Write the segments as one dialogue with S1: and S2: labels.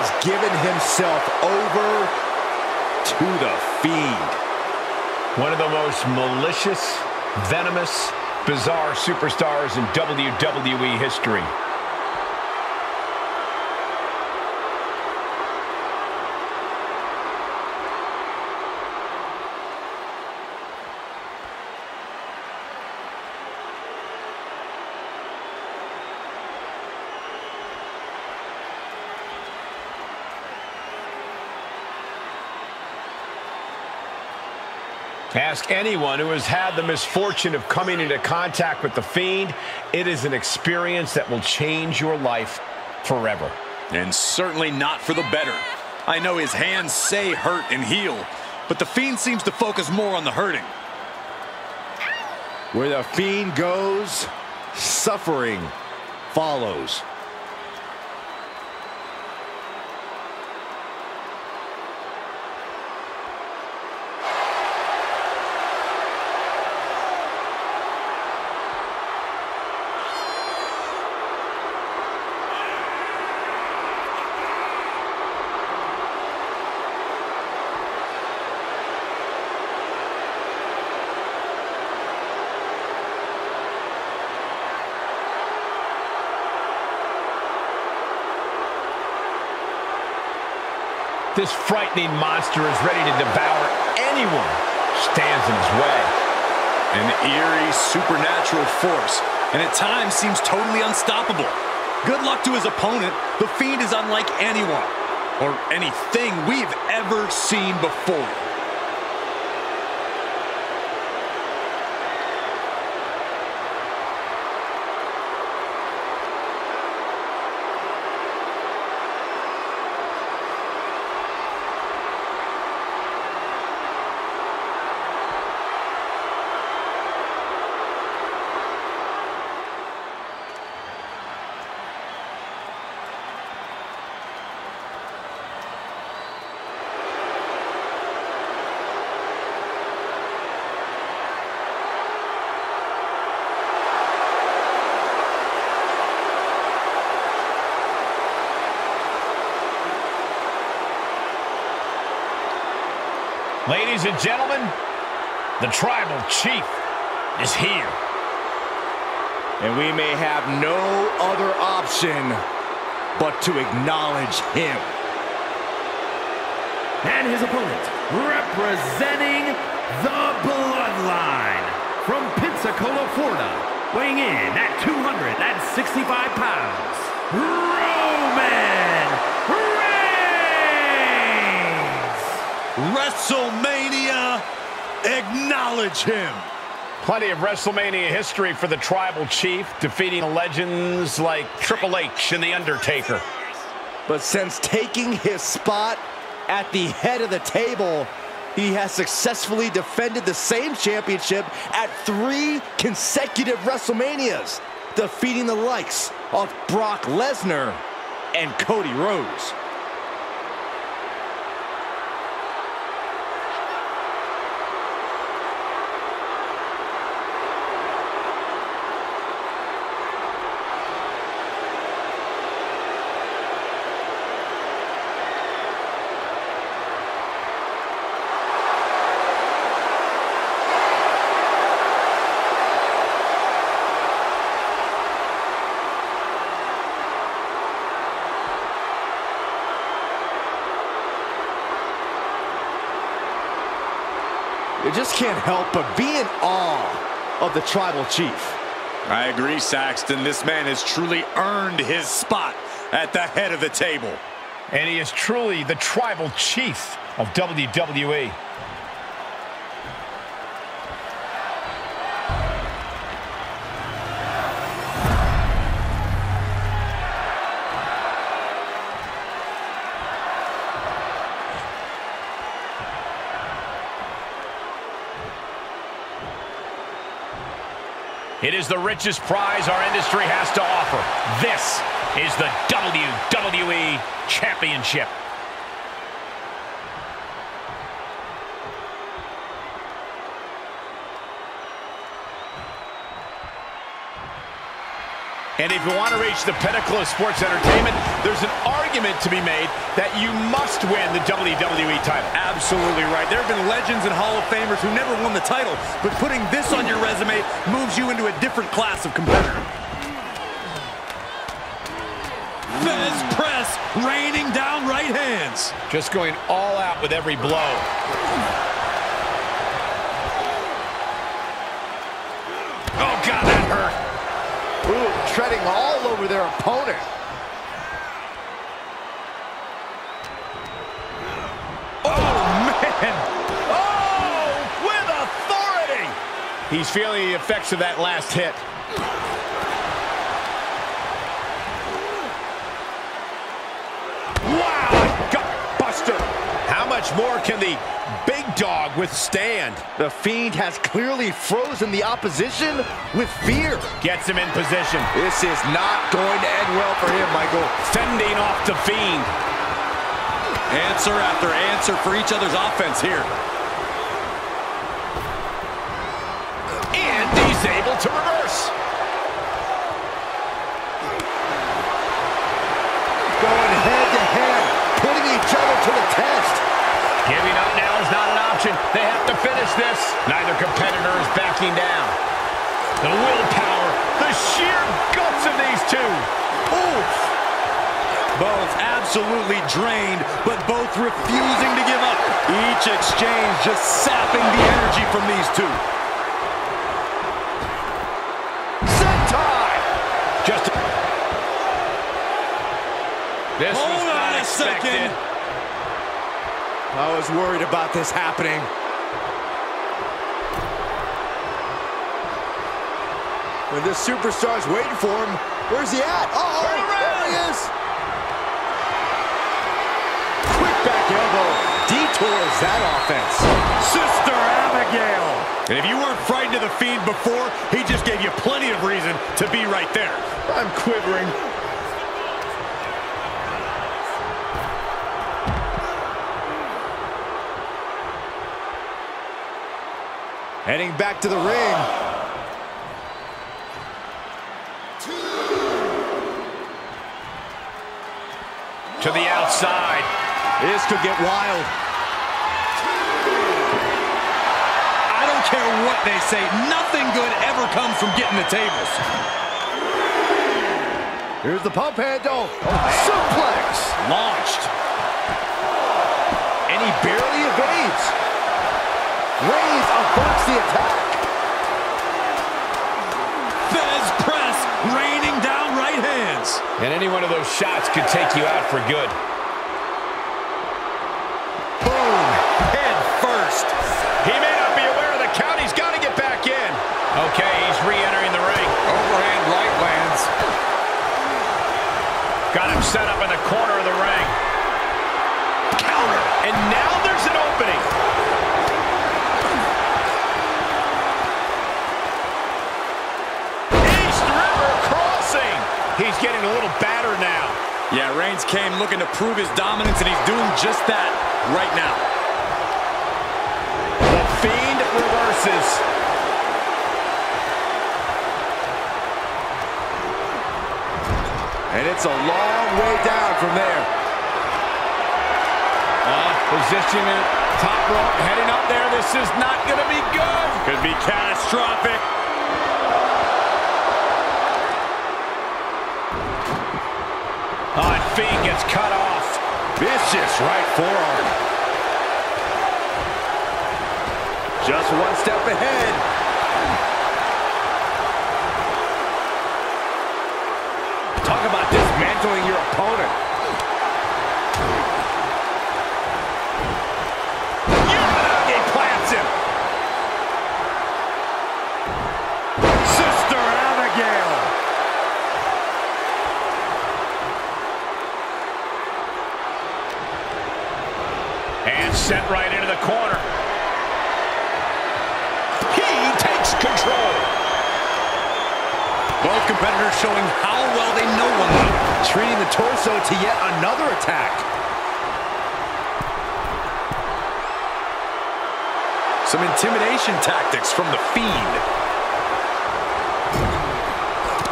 S1: has given himself over to the Fiend.
S2: One of the most malicious, venomous, bizarre superstars in WWE history. Ask anyone who has had the misfortune of coming into contact with the Fiend. It is an experience that will change your life forever.
S3: And certainly not for the better. I know his hands say hurt and heal, but the Fiend seems to focus more on the hurting.
S1: Where the Fiend goes, suffering follows.
S2: This frightening monster is ready to devour anyone stands in his way.
S3: An eerie, supernatural force, and at times seems totally unstoppable. Good luck to his opponent. The Fiend is unlike anyone or anything we've ever seen before.
S2: Ladies and gentlemen, the Tribal Chief is here.
S1: And we may have no other option but to acknowledge him.
S4: And his opponent, representing the Bloodline, from Pensacola, Florida, weighing in at 265 pounds, Roman Reigns!
S3: WrestleMania, acknowledge him.
S2: Plenty of WrestleMania history for the Tribal Chief, defeating legends like Triple H and The Undertaker.
S1: But since taking his spot at the head of the table, he has successfully defended the same championship at three consecutive WrestleManias, defeating the likes of Brock Lesnar and Cody Rhodes. You just can't help but be in awe of the Tribal Chief.
S3: I agree, Saxton. This man has truly earned his spot at the head of the table.
S2: And he is truly the Tribal Chief of. WWE. It is the richest prize our industry has to offer. This is the WWE Championship. And if you want to reach the pinnacle of sports entertainment, there's an argument to be made that you must win the WWE title.
S3: Absolutely right. There have been legends and Hall of Famers who never won the title, but putting this on your resume moves you into a different class of competitor. Thesz press, raining down right hands.
S2: Just going all out with every blow. Oh, God, that hurt.
S1: Ooh, treading all over their opponent.
S3: Oh, man.
S2: Oh, with authority. He's feeling the effects of that last hit. Much more can the big dog withstand?
S1: The Fiend has clearly frozen the opposition with fear.
S2: Gets him in position.
S1: This is not going to end well for him, Michael.
S2: Fending off the Fiend.
S3: Answer after answer for each other's offense here.
S2: And he's able to reverse.
S1: Going head to head, putting each other to the test.
S2: Giving up now is not an option. They have to finish this. Neither competitor is backing down. The willpower, the sheer guts of these two.
S3: Oof. Both absolutely drained, but both refusing to give up. Each exchange just sapping the energy from these two.
S1: Sentai!
S2: Just This
S3: Hold on a second.
S1: I was worried about this happening. When this superstar's waiting for him, where's he at? Uh-oh,
S2: Turn
S1: there he is. Quick back elbow detours that offense.
S3: Sister Abigail. And if you weren't frightened of the Fiend before, he just gave you plenty of reason to be right there.
S1: I'm quivering. Heading back to the ring.
S2: To the outside.
S1: This could get wild.
S3: I don't care what they say, nothing good ever comes from getting the tables.
S1: Here's the pump handle. Oh, Suplex.
S3: Launched.
S1: And he barely evades. Reigns averts the attack.
S3: Thesz press, raining down right hands.
S2: And any one of those shots could take you out for good.
S3: Boom, head first.
S2: He may not be aware of the count. He's got to get back in. Okay, he's re-entering the ring.
S3: Overhand right lands.
S2: Got him set up in the corner of the ring. Counter. And now there's an opening. He's getting a little battered now.
S3: Yeah, Reigns came looking to prove his dominance, and he's doing just that right now.
S2: The Fiend reverses.
S1: And it's a long way down from there.
S2: Uh, position at top rope, heading up there. This is not going to be good.
S3: Could be catastrophic.
S2: Gets cut off.
S1: Vicious right forearm. Just one step ahead. Talk about dismantling your opponent.
S3: Competitors showing how well they know one another.
S1: Treating the torso to yet another attack.
S3: Some intimidation tactics from the Fiend.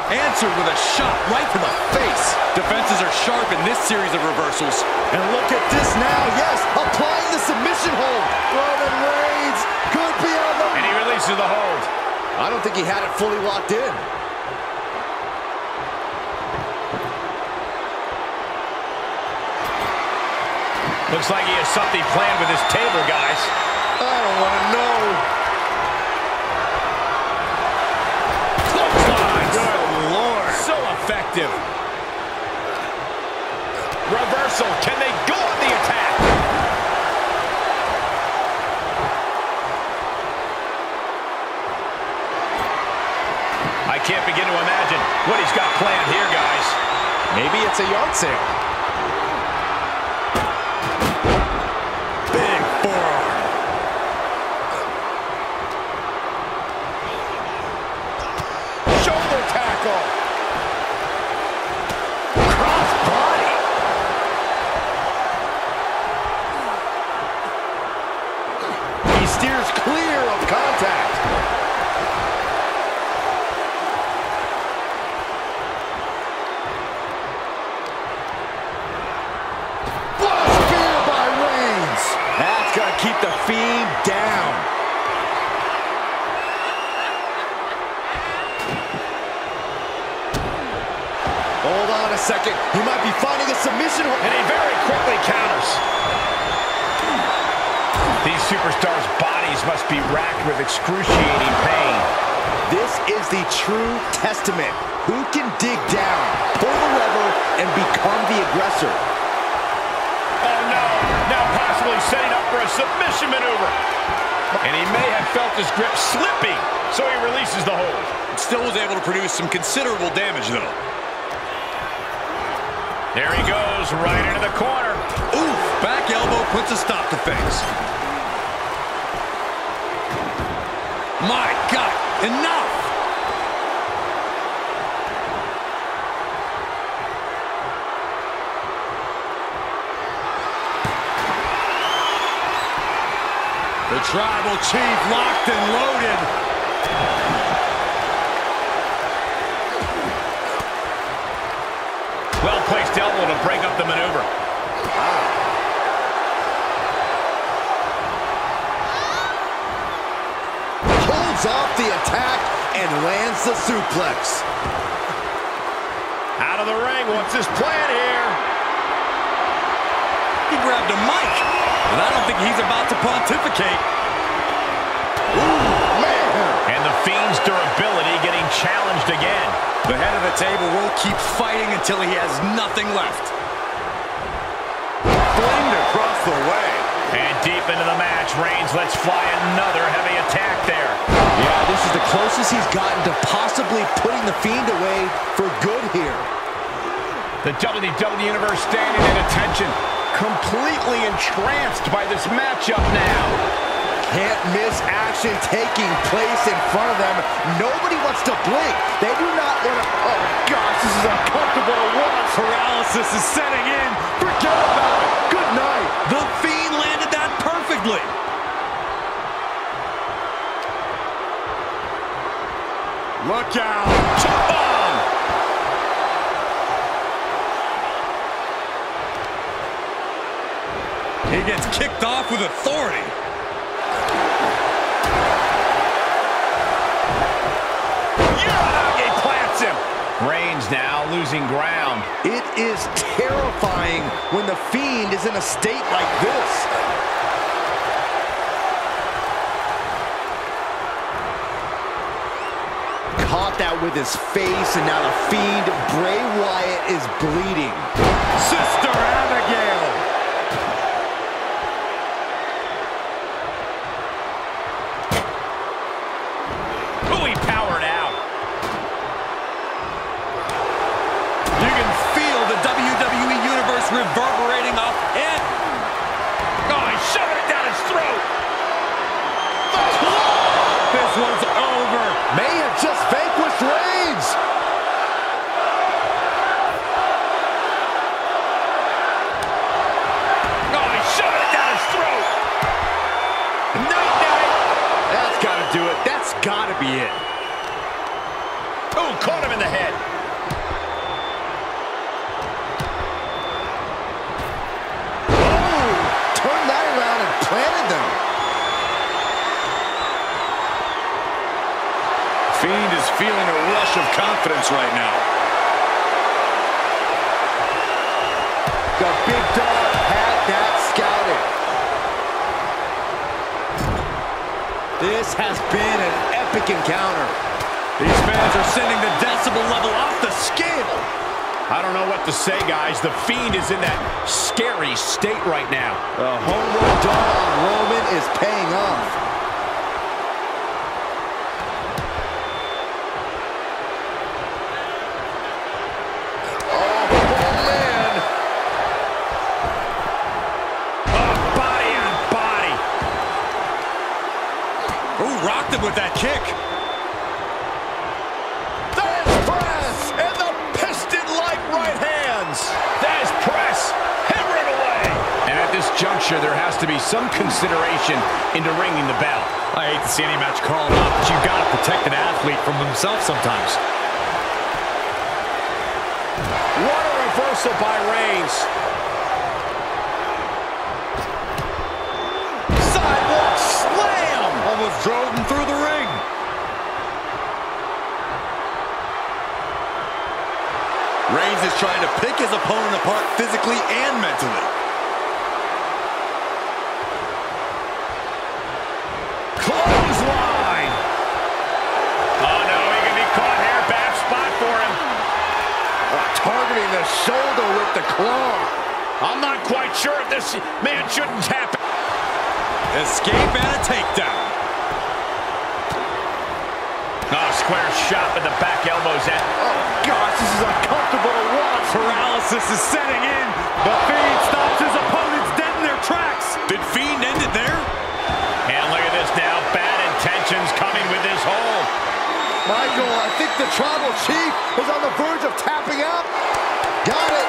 S3: answered with a shot right to the face. Defenses are sharp in this series of reversals.
S1: And look at this now, yes, applying the submission hold. Roman Reigns could be on the...
S2: And he releases the hold.
S1: I don't think he had it fully locked in.
S2: Looks like he has something planned with his table, guys.
S1: Oh, I don't want to know.
S2: Clothesline. Good Lord. So effective. Reversal. Can they go on the attack? I can't begin to imagine what he's got planned here, guys.
S1: Maybe it's a yard sale.
S3: Big forearm.
S1: Shoulder tackle. Cross body. He steers clear of contact. What a spear by Reigns. That's going to keep the Fiend down. Hold on a second. He might be finding a submission.
S2: And he very quickly counters. These superstars' bodies must be racked with excruciating pain.
S1: This is the true testament. Who can dig down, pull the lever, and become the aggressor?
S2: For a submission maneuver. And he may have felt his grip slipping, so he releases the hold.
S3: Still was able to produce some considerable damage, though.
S2: There he goes, right into the corner.
S3: Oof! Back elbow puts a stop to things. My God! Enough! The Tribal Chief locked and loaded.
S2: Well-placed elbow to break up the maneuver.
S1: Holds off the attack and lands the suplex.
S2: Out of the ring, what's his plan here?
S3: He grabbed a mic, and I don't think he's about to pontificate.
S1: Ooh, Man,
S2: And the Fiend's durability getting challenged again.
S3: The head of the table will keep fighting until he has nothing left.
S1: flamed across the way.
S2: And deep into the match, Reigns lets fly another heavy attack there.
S1: Yeah, this is the closest he's gotten to possibly putting the Fiend away for good here.
S2: The WWE Universe standing in attention, completely entranced by this matchup now.
S1: Can't miss action taking place in front of them. Nobody wants to blink. They do not want to... Oh, gosh, this is uncomfortable to watch.
S3: Paralysis is setting in.
S1: Forget about it. Good night.
S3: The Fiend landed that perfectly. Look out. He gets kicked off with authority.
S2: Uranage plants him. Reigns now losing ground.
S1: It is terrifying when the Fiend is in a state like this. Caught that with his face, and now the Fiend, Bray Wyatt, is bleeding.
S3: Sister Abigail.
S2: Who he powered out.
S3: You can feel the WWE Universe reverberating off it.
S2: Oh, he's shoving it down his throat.
S3: This one's over.
S1: May have just vanquished Reigns.
S2: Oh, he's shoving it down his throat. Night, night.
S1: That's got to do it. That's got to be it.
S2: Oh, caught him in the head.
S3: feeling a rush of confidence right now.
S1: The big dog had that scouted. This has been an epic encounter.
S3: These fans are sending the decibel level off the scale.
S2: I don't know what to say, guys. The Fiend is in that scary state right now.
S1: The homework done on Roman is paying off.
S3: Him with that kick.
S2: Thesz press and the piston-like right hands. Thesz press, hammering away. And at this juncture, there has to be some consideration into ringing the bell.
S3: I hate to see any match called off, but you've got to protect an athlete from himself sometimes.
S2: What a reversal by Reigns.
S3: Drove him through the ring. Reigns is trying to pick his opponent apart physically and mentally.
S2: Clothesline. Oh, no, he can be caught here. Bad spot for him.
S1: Uh, targeting the shoulder with the claw.
S2: I'm not quite sure if this man shouldn't tap.
S3: Escape and a takedown.
S2: Oh, square shot with the back elbows in.
S1: Oh, gosh, this is uncomfortable to watch.
S3: Paralysis is setting in. The Fiend stops his opponents dead in their tracks. Did Fiend end it there?
S2: And look at this now. Bad intentions coming with this hold.
S1: Michael, I think the Tribal Chief is on the verge of tapping out. Got it.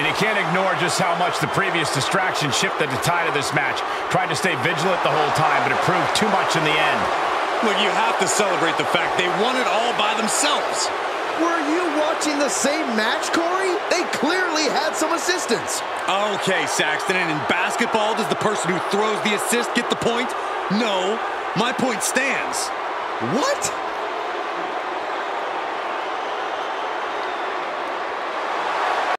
S2: And you can't ignore just how much the previous distraction shifted the tide of this match. Tried to stay vigilant the whole time, but it proved too much in the end.
S3: Look, you have to celebrate the fact they won it all by themselves.
S1: Were you watching the same match, Corey? They clearly had some assistance.
S3: Okay, Saxton, and in basketball, does the person who throws the assist get the point? No, my point stands.
S1: What?